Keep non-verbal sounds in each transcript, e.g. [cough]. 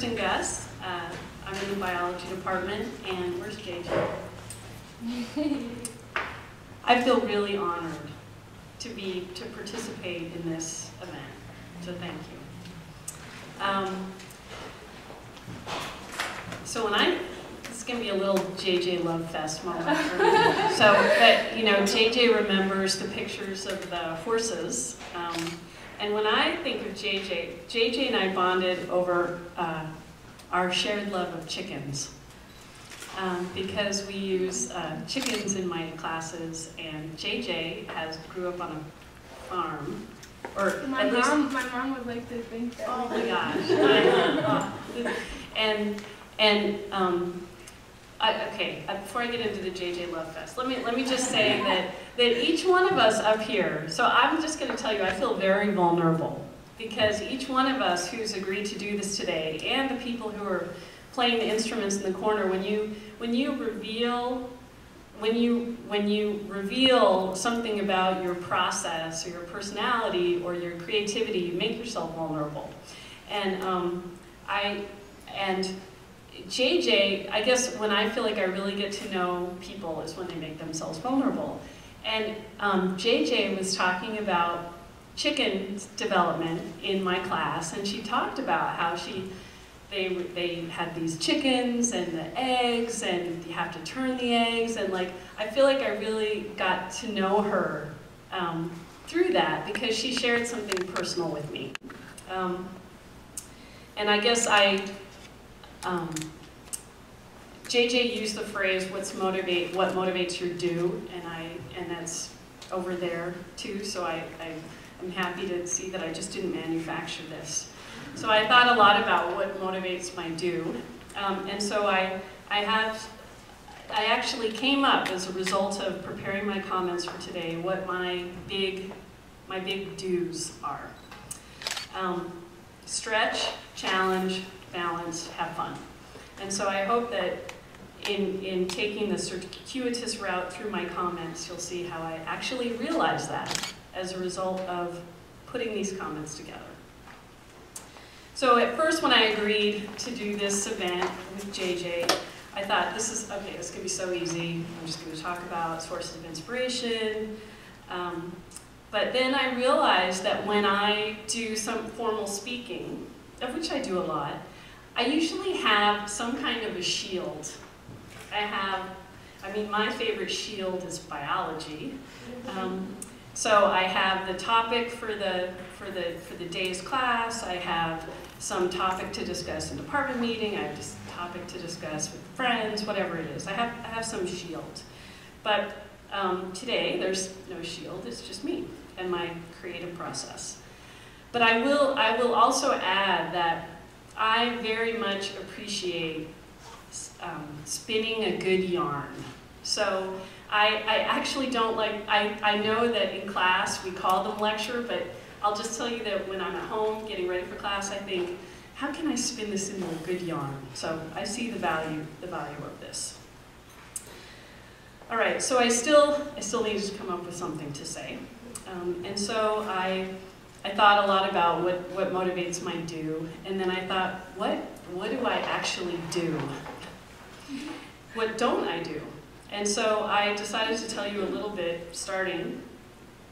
Kirsten Guss. Uh, I'm in the biology department, and where's JJ? [laughs] I feel really honored to be to participate in this event. So thank you. Um, so when I this is going to be a little JJ Love Fest moment for me. [laughs] So, but you know, JJ remembers the pictures of the horses. Um, and when I think of JJ, JJ and I bonded over uh, our shared love of chickens. Um, because we use uh, chickens in my classes, and JJ has grew up on a farm, or My at least mom, my mom would like to think that. Oh my gosh. [laughs] I and and um, I, okay. uh, Before I get into the JJ Love Fest, let me let me just say that that each one of us up here. So I'm just going to tell you, I feel very vulnerable because each one of us who's agreed to do this today, and the people who are playing the instruments in the corner, when you when you reveal when you when you reveal something about your process or your personality or your creativity, you make yourself vulnerable. And um, I and JJ, I guess when I feel like I really get to know people is when they make themselves vulnerable. And um, JJ was talking about chicken development in my class, and she talked about how she they they had these chickens and the eggs, and you have to turn the eggs, and like I feel like I really got to know her um, through that because she shared something personal with me. Um, and I guess I, um, JJ used the phrase "What's motivate? What motivates your do?" and I, and that's over there too. So I, I, I'm happy to see that I just didn't manufacture this. So I thought a lot about what motivates my do, um, and so I, I have, I actually came up as a result of preparing my comments for today. What my big, my big do's are. Um, stretch, challenge, balance, have fun. And so I hope that in, in taking the circuitous route through my comments, you'll see how I actually realize that as a result of putting these comments together. So at first when I agreed to do this event with JJ, I thought this is, okay, this is gonna be so easy. I'm just gonna talk about sources of inspiration. Um, but then I realized that when I do some formal speaking, of which I do a lot, I usually have some kind of a shield. I have, I mean, my favorite shield is biology. Um, so I have the topic for the, for, the, for the day's class, I have some topic to discuss in department meeting, I have this topic to discuss with friends, whatever it is. I have, I have some shield. But um, today, there's no shield, it's just me and my creative process. But I will, I will also add that I very much appreciate um, spinning a good yarn. So I, I actually don't like, I, I know that in class we call them lecture, but I'll just tell you that when I'm at home getting ready for class, I think, how can I spin this into a good yarn? So I see the value, the value of this. All right, so I still, I still needed to come up with something to say. Um, and so I, I thought a lot about what, what motivates my do, and then I thought, what, what do I actually do? What don't I do? And so I decided to tell you a little bit, starting,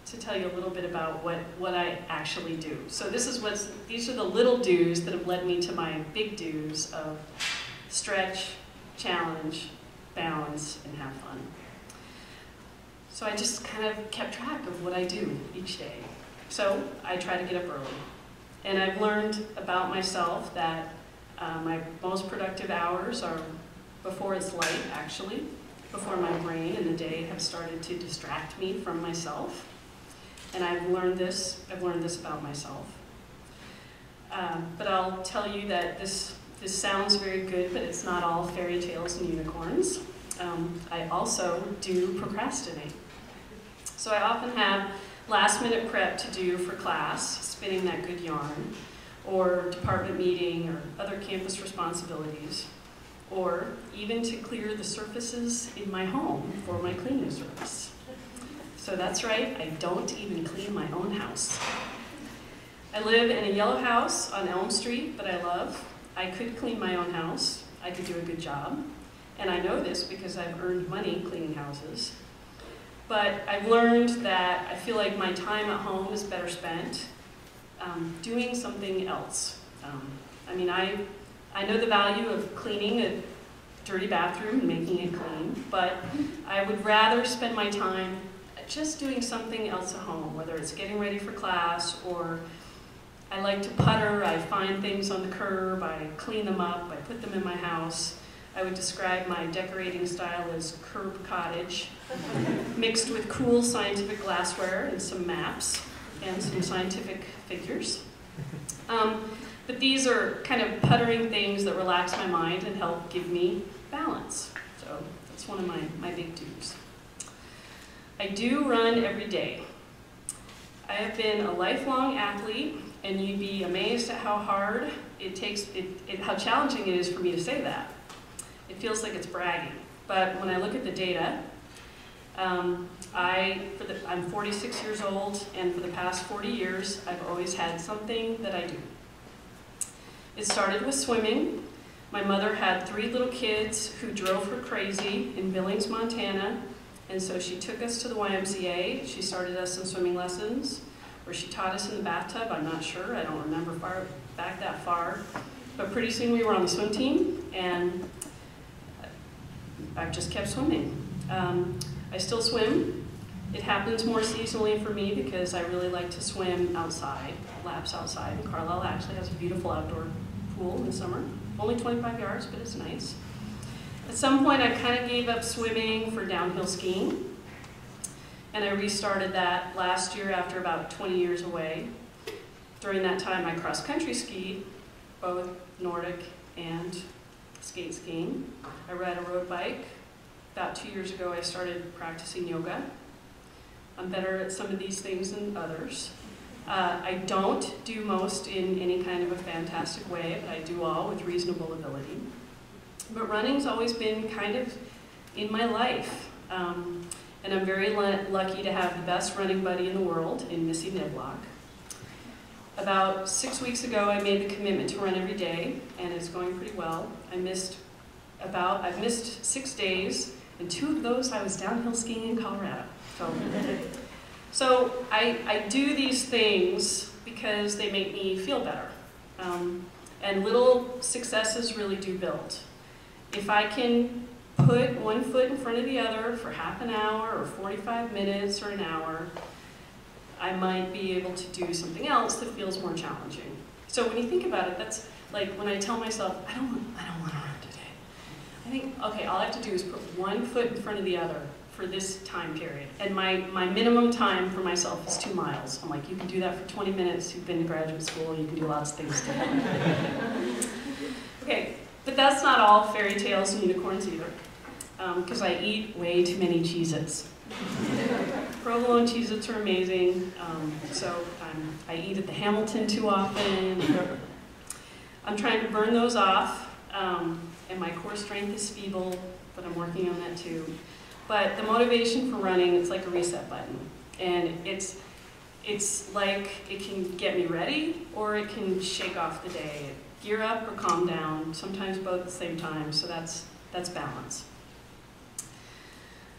to tell you a little bit about what, what I actually do. So this is what's, these are the little do's that have led me to my big do's of stretch, challenge, balance, and have fun. So I just kind of kept track of what I do each day. So I try to get up early. And I've learned about myself that uh, my most productive hours are before it's light, actually, before my brain and the day have started to distract me from myself. And I've learned this, I've learned this about myself. Um, but I'll tell you that this, this sounds very good, but it's not all fairy tales and unicorns. Um, I also do procrastinate. So I often have last minute prep to do for class, spinning that good yarn, or department meeting, or other campus responsibilities, or even to clear the surfaces in my home for my cleaning service. So that's right, I don't even clean my own house. I live in a yellow house on Elm Street that I love. I could clean my own house. I could do a good job. And I know this because I've earned money cleaning houses. But I've learned that I feel like my time at home is better spent um, doing something else. Um, I mean, I, I know the value of cleaning a dirty bathroom and making it clean, but I would rather spend my time just doing something else at home, whether it's getting ready for class or I like to putter, I find things on the curb, I clean them up, I put them in my house. I would describe my decorating style as curb cottage, mixed with cool scientific glassware and some maps and some scientific figures. Um, but these are kind of puttering things that relax my mind and help give me balance. So that's one of my, my big do's. I do run every day. I have been a lifelong athlete, and you'd be amazed at how hard it takes, it, it, how challenging it is for me to say that. It feels like it's bragging. But when I look at the data, um, I, for the, I'm 46 years old, and for the past 40 years, I've always had something that I do. It started with swimming. My mother had three little kids who drove her crazy in Billings, Montana, and so she took us to the YMCA. She started us in swimming lessons, where she taught us in the bathtub. I'm not sure. I don't remember far back that far. But pretty soon we were on the swim team, and I've just kept swimming. Um, I still swim. It happens more seasonally for me because I really like to swim outside, laps outside. And Carlisle actually has a beautiful outdoor pool in the summer. Only 25 yards, but it's nice. At some point, I kind of gave up swimming for downhill skiing. And I restarted that last year after about 20 years away. During that time, I cross country skied, both Nordic and skate skiing. I ride a road bike. About two years ago, I started practicing yoga. I'm better at some of these things than others. Uh, I don't do most in any kind of a fantastic way, but I do all with reasonable ability. But running's always been kind of in my life. Um, and I'm very lucky to have the best running buddy in the world in Missy Niblock. About six weeks ago, I made the commitment to run every day, and it's going pretty well. I missed about, I've missed six days, and two of those I was downhill skiing in Colorado. So, so I, I do these things because they make me feel better. Um, and little successes really do build. If I can put one foot in front of the other for half an hour or 45 minutes or an hour, I might be able to do something else that feels more challenging. So when you think about it, that's like when I tell myself, I don't, I don't want to run today. I think, okay, all I have to do is put one foot in front of the other for this time period. And my, my minimum time for myself is two miles. I'm like, you can do that for 20 minutes. You've been to graduate school. You can do lots of things today. [laughs] okay, but that's not all fairy tales and unicorns either. Because um, I eat way too many Cheez-Its. [laughs] Provolone Cheez-Its are amazing, um, so I eat at the Hamilton too often. I'm trying to burn those off, um, and my core strength is feeble, but I'm working on that too. But the motivation for running, it's like a reset button. And it's, it's like it can get me ready, or it can shake off the day. Gear up or calm down, sometimes both at the same time, so that's, that's balance.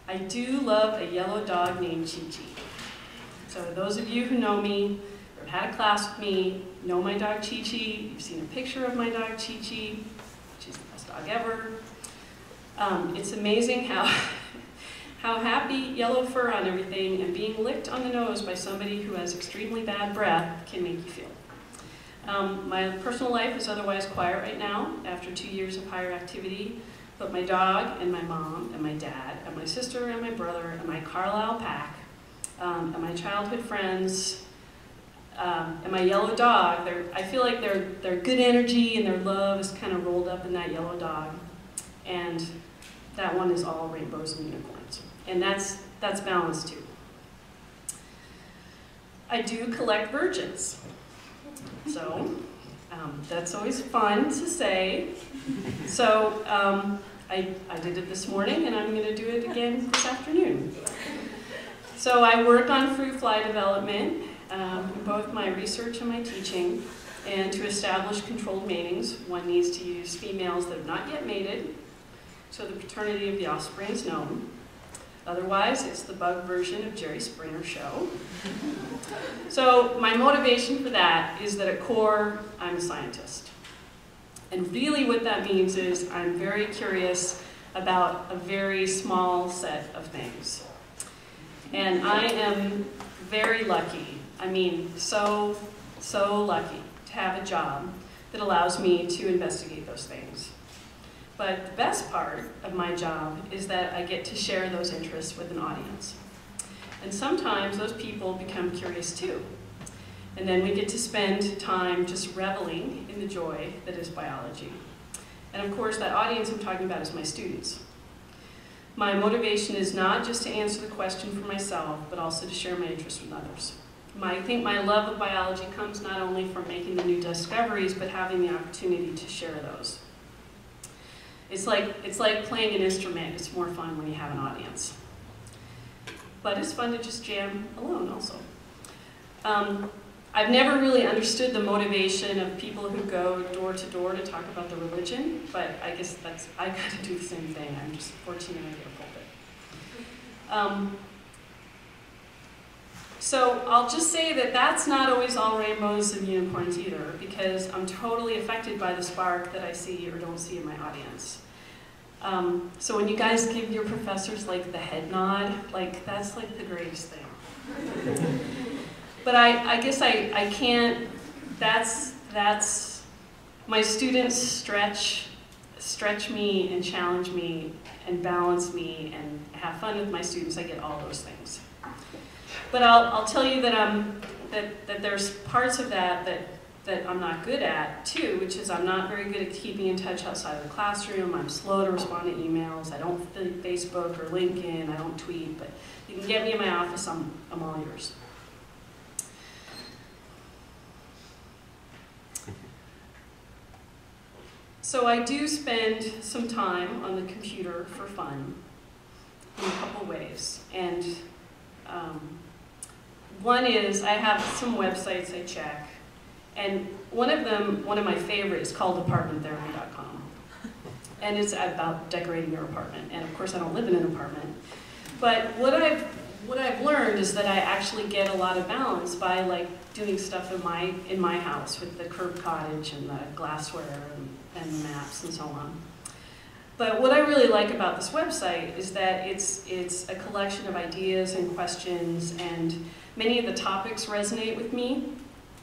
I do love a yellow dog named Chi Chi. So those of you who know me, or have had a class with me, know my dog Chi Chi. You've seen a picture of my dog Chi Chi. She's the best dog ever. Um, it's amazing how, [laughs] how happy yellow fur on everything and being licked on the nose by somebody who has extremely bad breath can make you feel. Um, my personal life is otherwise quiet right now after two years of higher activity. But my dog and my mom and my dad and my sister and my brother and my Carlisle pack um, and my childhood friends um, and my yellow dog, I feel like their, their good energy and their love is kind of rolled up in that yellow dog. And that one is all rainbows and unicorns. And that's, that's balance too. I do collect virgins. So um, that's always fun to say. So um, I, I did it this morning and I'm going to do it again this afternoon. So I work on fruit fly development, um, both my research and my teaching. And to establish controlled matings, one needs to use females that have not yet mated, so the paternity of the offspring is known. Otherwise, it's the bug version of Jerry Springer show. so my motivation for that is that at core, I'm a scientist. And really what that means is I'm very curious about a very small set of things. And I am very lucky, I mean, so, so lucky to have a job that allows me to investigate those things. But the best part of my job is that I get to share those interests with an audience. And sometimes those people become curious too. And then we get to spend time just reveling in the joy that is biology. And of course, that audience I'm talking about is my students. My motivation is not just to answer the question for myself, but also to share my interest with others. My, I think my love of biology comes not only from making the new discoveries, but having the opportunity to share those. It's like, it's like playing an instrument. It's more fun when you have an audience. But it's fun to just jam alone also. Um, I've never really understood the motivation of people who go door to door to talk about the religion, but I guess that's, I [laughs] of do the same thing. I'm just fortunate I get a pulpit. Um, so I'll just say that that's not always all rainbows and unicorns either, because I'm totally affected by the spark that I see or don't see in my audience. Um, so when you guys give your professors like the head nod, like that's like the greatest thing. but I, I guess I, I can't, that's, that's, my students stretch, stretch me and challenge me and balance me and have fun with my students. I get all those things. But I'll, I'll tell you that, I'm, that, that there's parts of that, that that I'm not good at too, which is I'm not very good at keeping in touch outside of the classroom. I'm slow to respond to emails. I don't Facebook or LinkedIn. I don't tweet, but you can get me in my office. I'm, I'm all yours. So I do spend some time on the computer for fun in a couple ways. And um, one is I have some websites I check. And one of them, one of my favorites, called apartmenttherapy.com. And it's about decorating your apartment. And of course, I don't live in an apartment. But what I've what I've learned is that I actually get a lot of balance by like doing stuff in my in my house with the curb cottage and the glassware and, and maps and so on. But what I really like about this website is that it's it's a collection of ideas and questions, and many of the topics resonate with me.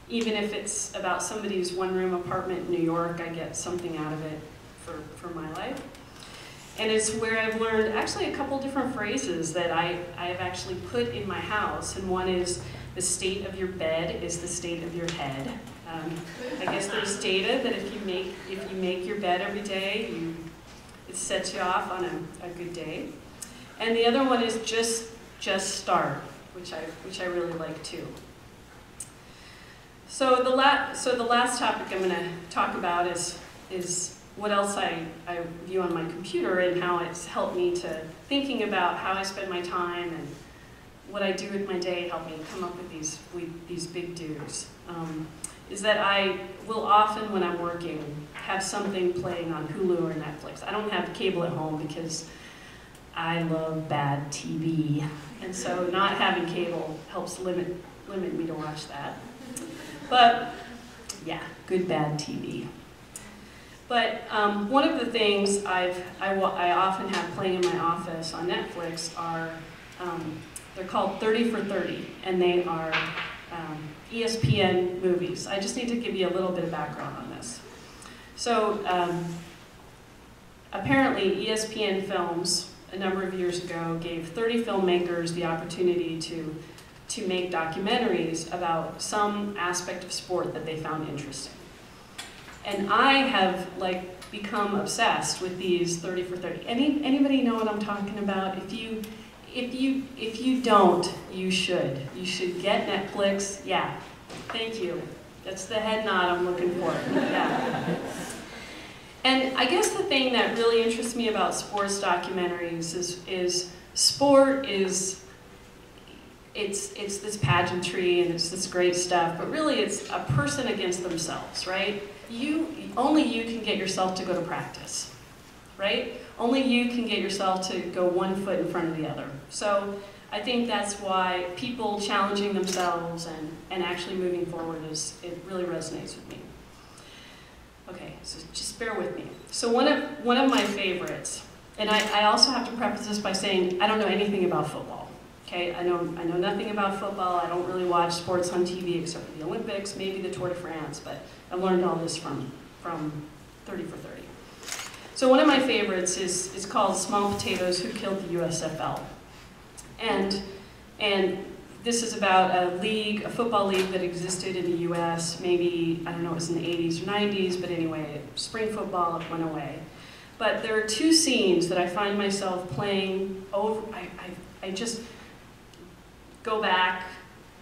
Even if it's about somebody's one-room apartment in New York, I get something out of it for, for my life. And it's where I've learned actually a couple different phrases that I, I have actually put in my house. And one is, the state of your bed is the state of your head. Um, I guess there's data that if you make if you make your bed every day, you, it sets you off on a, a good day. And the other one is just just start, which I which I really like too. So the la so the last topic I'm going to talk about is is what else I, I view on my computer and how it's helped me to thinking about how I spend my time and what I do with my day help me come up with these with these big do's. Um, is that I will often, when I'm working, have something playing on Hulu or Netflix. I don't have cable at home because I love bad TV, and so not having cable helps limit limit me to watch that. But yeah, good bad TV. But um, one of the things I've, I, I, often have playing in my office on Netflix are, um, they're called 30 for 30, and they are um, ESPN movies. I just need to give you a little bit of background on this. So um, apparently ESPN Films, a number of years ago, gave 30 filmmakers the opportunity to to make documentaries about some aspect of sport that they found interesting. And I have like become obsessed with these 30 for 30. Any, anybody know what I'm talking about? If you, if you, if you don't, you should. You should get Netflix. Yeah, thank you. That's the head nod I'm looking for. Yeah. And I guess the thing that really interests me about sports documentaries is, is sport is it's, it's this pageantry and it's this great stuff, but really it's a person against themselves, right? You, only you can get yourself to go to practice, right? Only you can get yourself to go one foot in front of the other. So I think that's why people challenging themselves and, and actually moving forward is, it really resonates with me. Okay, so just bear with me. So one of, one of my favorites, and I, I also have to preface this by saying I don't know anything about football. Okay, I know, I know nothing about football. I don't really watch sports on TV except for the Olympics, maybe the Tour de France, but I've learned all this from, from 30 for 30. So one of my favorites is, is called Small Potatoes Who Killed the USFL. And, and this is about a league, a football league that existed in the US, maybe, I don't know, it was in the 80s or 90s, but anyway, spring football went away. But there are two scenes that I find myself playing over, I, I, I just go back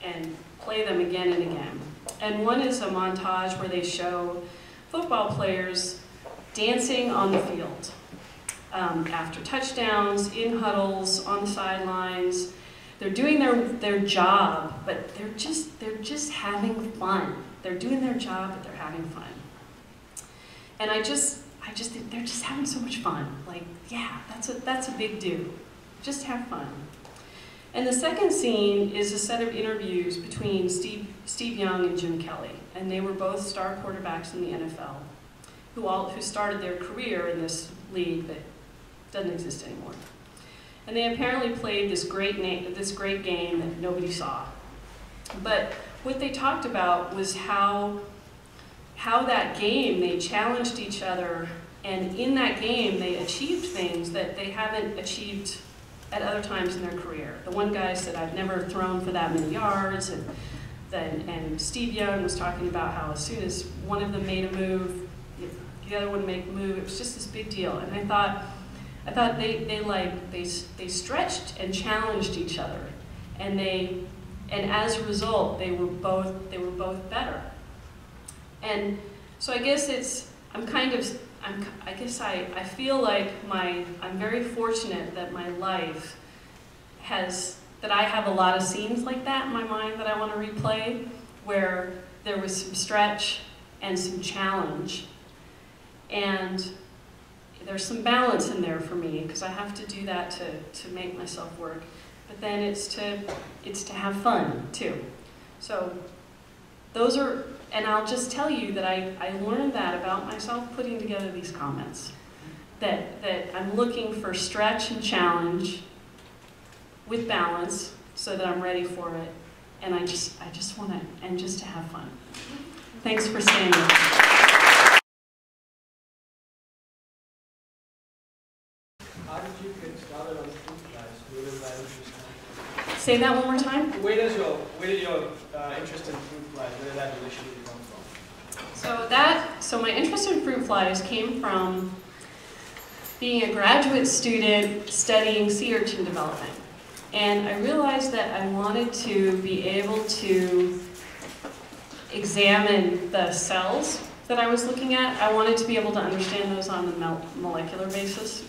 and play them again and again. And one is a montage where they show football players dancing on the field um, after touchdowns, in huddles, on sidelines. They're doing their, their job, but they're just, they're just having fun. They're doing their job, but they're having fun. And I just, I just, they're just having so much fun. Like, yeah, that's a, that's a big do. Just have fun. And the second scene is a set of interviews between Steve, Steve Young and Jim Kelly. And they were both star quarterbacks in the NFL who, all, who started their career in this league that doesn't exist anymore. And they apparently played this great, this great game that nobody saw. But what they talked about was how, how that game, they challenged each other, and in that game, they achieved things that they haven't achieved at other times in their career. The one guy said, I've never thrown for that many yards, and, then, and Steve Young was talking about how as soon as one of them made a move, the other one make a move, it was just this big deal. And I thought, I thought they, they like, they, they stretched and challenged each other. And they, and as a result, they were both, they were both better. And so I guess it's, I'm kind of, I'm, I guess I, I feel like my, I'm very fortunate that my life has, that I have a lot of scenes like that in my mind that I want to replay, where there was some stretch and some challenge. And there's some balance in there for me because I have to do that to, to make myself work. But then it's to, it's to have fun too. So those are, and I'll just tell you that I, I learned that about myself putting together these comments. That, that I'm looking for stretch and challenge with balance so that I'm ready for it. And I just, I just want to, and just to have fun. Thanks for me. Say that one more time. Where does your where did your uh, interest in fruit flies? Where did that initially come from? So that so my interest in fruit flies came from being a graduate student studying sea urchin development. And I realized that I wanted to be able to examine the cells that I was looking at. I wanted to be able to understand those on a molecular basis.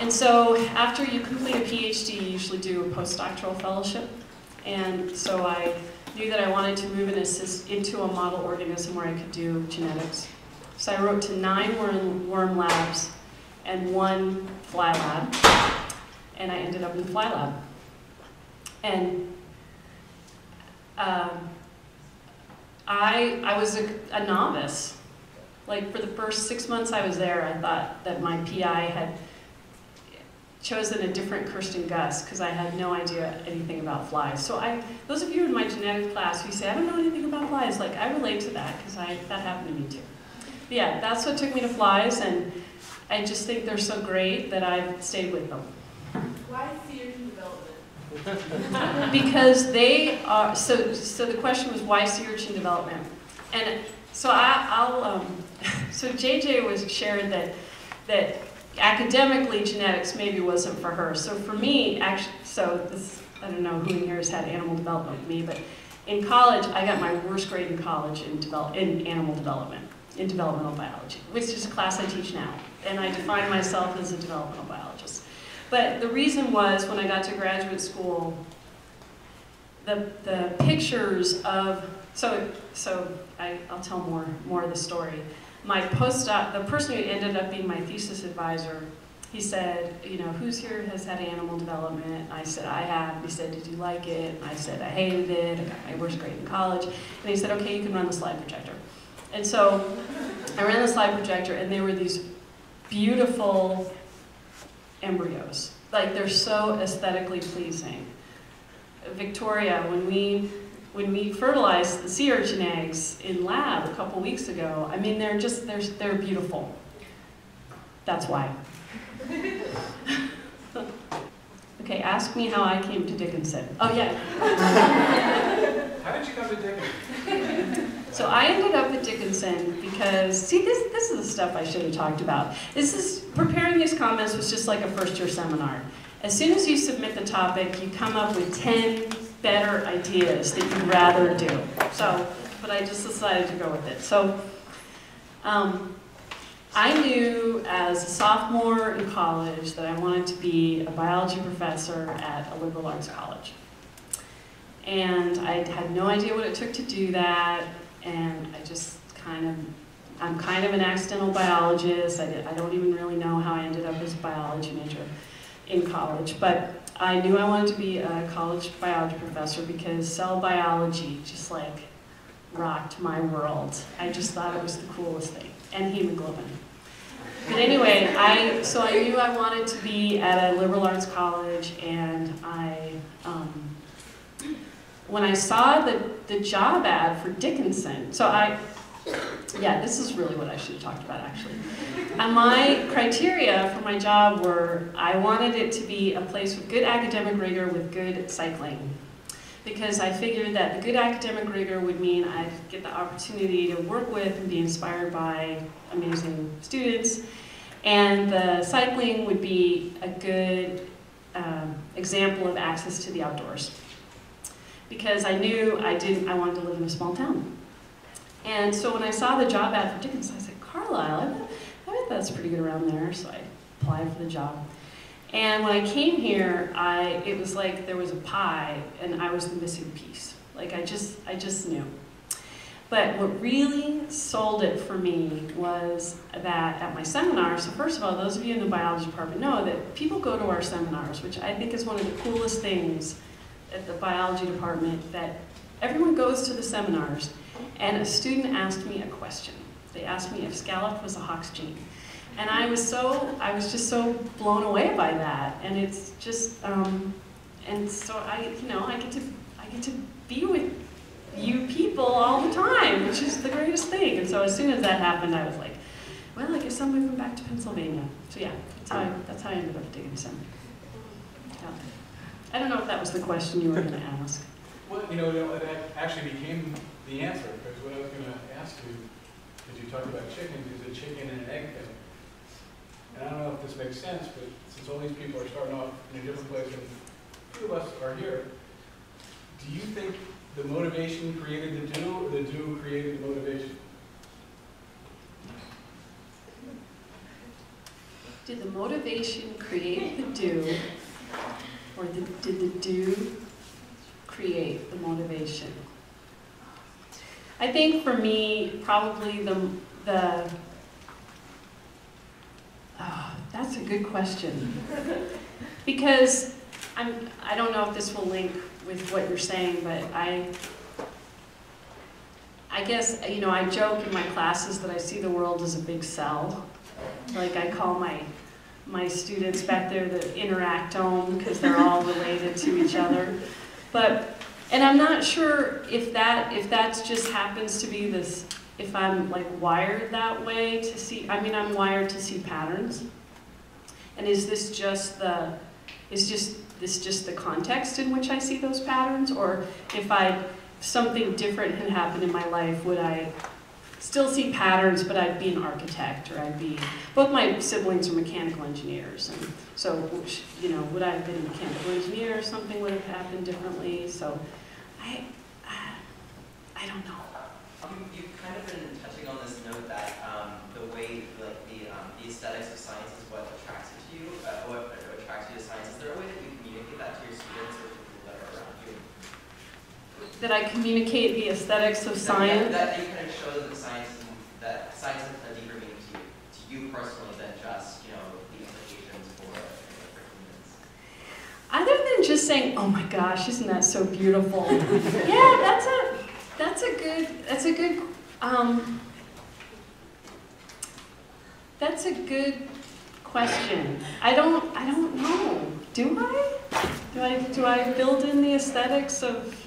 And so after you complete a PhD, you usually do a postdoctoral fellowship. And so I knew that I wanted to move into a model organism where I could do genetics. So I wrote to nine worm, worm labs and one fly lab. And I ended up in the fly lab. And um, I, I was a, a novice. Like for the first six months I was there, I thought that my PI had chosen a different Kirsten Guss because I had no idea anything about flies. So I, those of you in my genetic class who say, I don't know anything about flies, like I relate to that because I that happened to me too. But yeah, that's what took me to flies and I just think they're so great that I've stayed with them. Why sea urchin development? [laughs] [laughs] because they are, so, so the question was why sea urchin development? And so I, I'll, um, [laughs] so JJ was shared that, that academically genetics maybe wasn't for her. So for me, actually, so this, I don't know who in here has had animal development with me, but in college, I got my worst grade in college in, develop, in animal development, in developmental biology, which is a class I teach now. And I define myself as a developmental biologist. But the reason was when I got to graduate school, the, the pictures of, so, so I, I'll tell more, more of the story. My postdoc, the person who ended up being my thesis advisor, he said, you know, who's here has had animal development? I said, I have. He said, did you like it? And I said, I hated it. I got my worst grade in college. And he said, okay, you can run the slide projector. And so I ran the slide projector, and there were these beautiful embryos. Like they're so aesthetically pleasing. Victoria, when we when we fertilized the sea urchin eggs in lab a couple weeks ago, I mean they're just they're they're beautiful. That's why. [laughs] okay, ask me how I came to Dickinson. Oh yeah. [laughs] How did you come to Dickinson? So I ended up at Dickinson because, see, this, this is the stuff I should have talked about. This is, preparing these comments was just like a first year seminar. As soon as you submit the topic, you come up with 10 better ideas that you'd rather do. So, but I just decided to go with it. So, um, I knew as a sophomore in college that I wanted to be a biology professor at a liberal arts college. And I had no idea what it took to do that, and I just kind of, I'm kind of an accidental biologist. I, did, I don't even really know how I ended up as a biology major in college, but I knew I wanted to be a college biology professor because cell biology just like rocked my world. I just thought it was the coolest thing, and hemoglobin. But anyway, I so I knew I wanted to be at a liberal arts college, and I um, when I saw the the job ad for Dickinson, so I yeah, this is really what I should have talked about actually. And my criteria for my job were I wanted it to be a place with good academic rigor with good cycling. Because I figured that the good academic rigor would mean I'd get the opportunity to work with and be inspired by amazing students. And the cycling would be a good um, example of access to the outdoors. Because I knew I didn't, I wanted to live in a small town. And so when I saw the job ad for Dickinson, I said, Carlisle, I bet, I bet that's pretty good around there. So I applied for the job. And when I came here, I it was like there was a pie and I was the missing piece. Like I just I just knew. But what really sold it for me was that at my seminar, so first of all, those of you in the biology department know that people go to our seminars, which I think is one of the coolest things at the biology department, that everyone goes to the seminars and a student asked me a question. They asked me if scallop was a Hox gene. And I was so, I was just so blown away by that. And it's just, um, and so I, you know, I get to, I get to be with you people all the time, which is the greatest thing. And so as soon as that happened, I was like, well, I guess I'm moving back to Pennsylvania. So yeah, that's how I, that's how I ended up at Dickinson. Yeah. I don't know if that was the question you were going to ask. You know, that actually became the answer, because what I was going to ask you, as you talked about chickens, is a chicken and an egg thing. And I don't know if this makes sense, but since all these people are starting off in a different place and two of us are here, do you think the motivation created the do, or the do created the motivation? Did the motivation create the do, or the, did the do create the motivation? I think for me, probably the, the oh, that's a good question. Because I'm, I don't know if this will link with what you're saying, but I, I guess, you know, I joke in my classes that I see the world as a big cell. Like I call my, my students back there the interactome because they're all related to each other. But, and I'm not sure if that, if that just happens to be this, if I'm like wired that way to see, I mean, I'm wired to see patterns. And is this just the, is just this just the context in which I see those patterns? Or if I, something different had happened in my life, would I still see patterns, but I'd be an architect, or I'd be, both my siblings are mechanical engineers, and so, you know, would I have been a mechanical engineer, or something would have happened differently, so I, I don't know. Um, you've kind of been touching on this note that um, the way, like the, um, the aesthetics of science is what attracts you to you, uh, what attracts you to science. Is there a way that you communicate that to your students or to people that are around you? That I communicate the aesthetics of That- science. That you kind of show that science, that science has a deeper meaning to you, to you personally than just, you know, the implications for, for humans. Other than just saying, "Oh my gosh, isn't that so beautiful?" [laughs] yeah, that's a that's a good that's a good um, that's a good question. I don't I don't know. Do I? Do I do I build in the aesthetics of?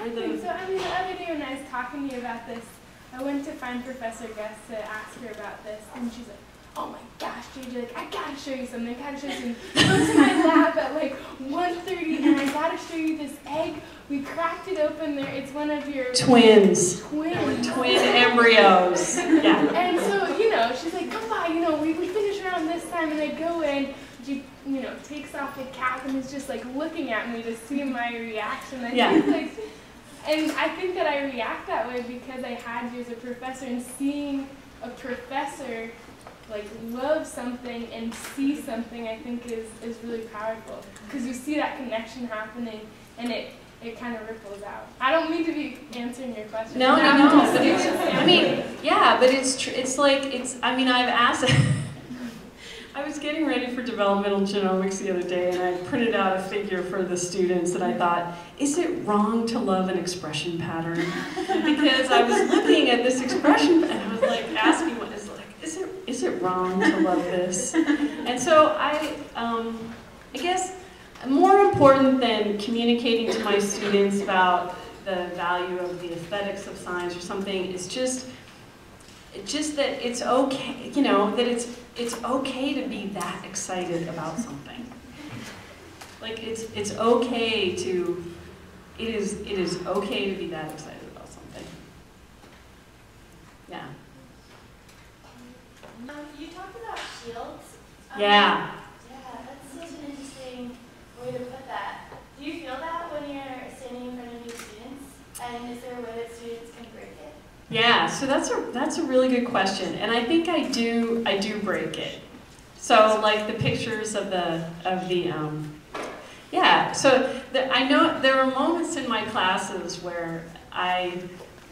I think so. I mean, the other day when I was talking to you about this, I went to find Professor Guss to ask her about this, and she's like, "Oh my gosh, JJ, like I gotta show you something. I gotta show you something. Come to my lab at like 1:30, and I gotta show you this egg. We cracked it open. There, it's one of your Twins, twins. twin embryos. Yeah. [laughs] And so, you know, she's like, come by, you know, we, we finish around this time, and I go in, she, you know, takes off the cap and is just like looking at me to see my reaction. I Yeah. think like, and I think that I react that way because I had you as a professor, and seeing a professor like love something and see something, I think is is really powerful because you see that connection happening, and it. It kind of ripples out. I don't mean to be answering your question. No, no, no. [laughs] But I mean, yeah, but it's tr- it's like it's. I mean, I've asked. [laughs] I was getting ready for developmental genomics the other day, and I printed out a figure for the students, and I thought, is it wrong to love an expression pattern? [laughs] Because I was looking at this expression, and I was like asking, what is like, is it is it wrong to love this? And so I, um, I guess, more important than communicating to my students about the value of the aesthetics of science or something is just just that it's okay you know that it's it's okay to be that excited about something. Like it's it's okay to it is it is okay to be that excited about something. Yeah. Um, you talked about shields. Um, yeah. Yeah, that's such an interesting way to put that. Do you feel that when you're standing in front of new students? And is there a way that students can break it? Yeah, so that's a that's a really good question, and I think I do I do break it. So like the pictures of the of the um, yeah. So the, I know there are moments in my classes where I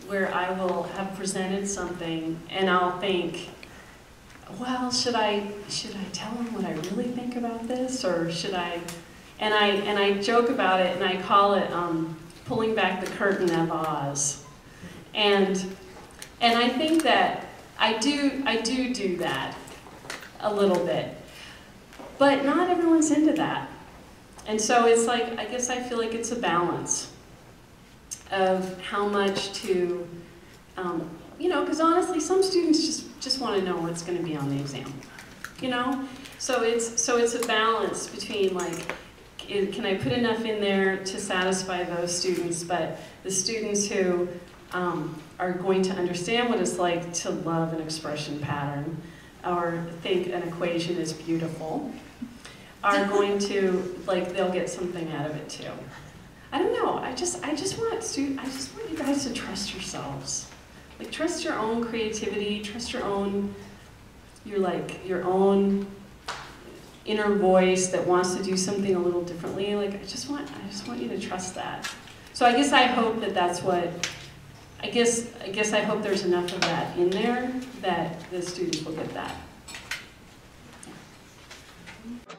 where I will have presented something and I'll think, well, should I should I tell them what I really think about this, or should I? And I and I joke about it, and I call it um, pulling back the curtain of Oz, and and I think that I do I do do that a little bit, but not everyone's into that, and so it's like I guess I feel like it's a balance of how much to, um, you know, because honestly, some students just just want to know what's going to be on the exam, you know. So it's so it's a balance between like, can I put enough in there to satisfy those students, but the students who um, are going to understand what it's like to love an expression pattern or think an equation is beautiful are [laughs] going to like they'll get something out of it too. I don't know. I just I just want stu- I just want you guys to trust yourselves. Like trust your own creativity, trust your own your like your own inner voice that wants to do something a little differently. Like I just want I just want you to trust that. So I guess I hope that that's what I guess, I guess I hope there's enough of that in there that the students will get that. Yeah.